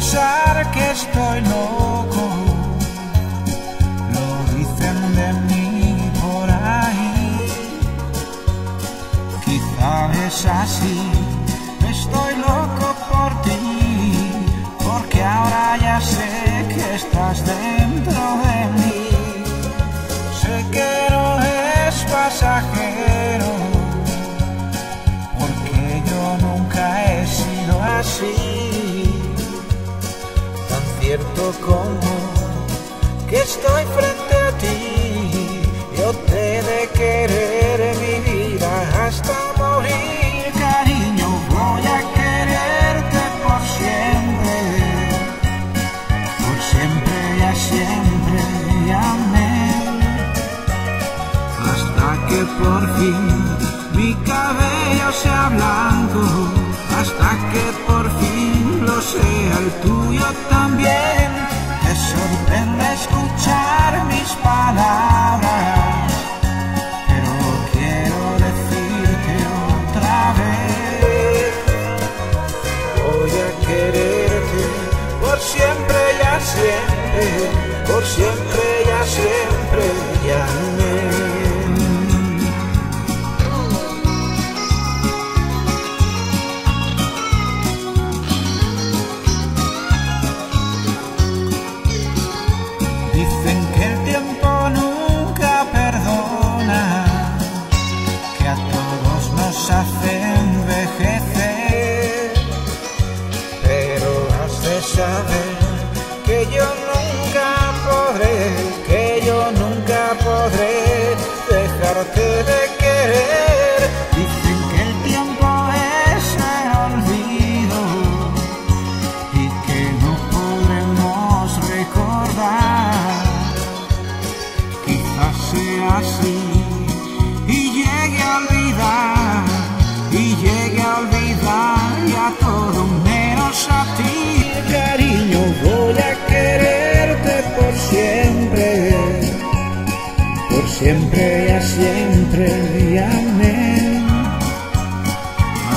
pensar que estoy loco. Lo dicen de mí por ahí. Quizá es así. Estoy loco por ti. Porque ahora ya sé que estás dentro de mí. Sé que no es pasajero. Porque yo nunca he sido así. Cierto como que estoy frente a ti, yo te de querer mi vida hasta morir, cariño, voy a quererte por siempre, por siempre y a siempre y amén, hasta que por fin también. Te sorprende escuchar mis palabras, pero quiero decirte otra vez. Voy a quererte por siempre y a siempre, por siempre y a siempre y que yo nunca podré, que yo nunca podré dejarte de querer. Dicen que el tiempo es el olvido y que no podremos recordar. Quizás sea así siempre y a siempre y amén.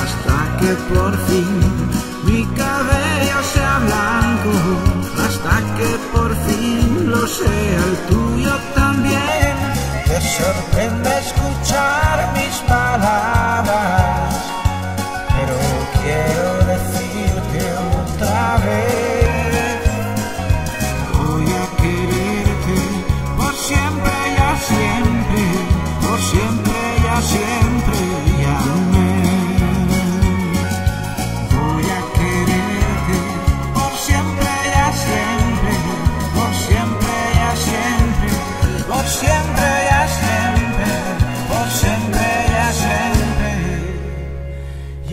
Hasta que por fin mi cabello sea blanco, hasta que por fin lo sea el tuyo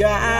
siempre,